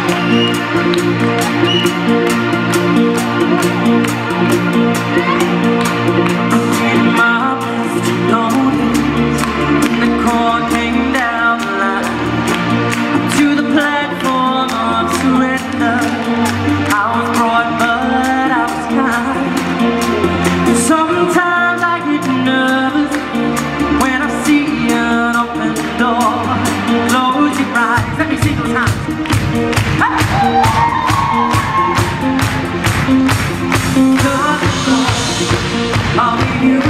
Música I'll be you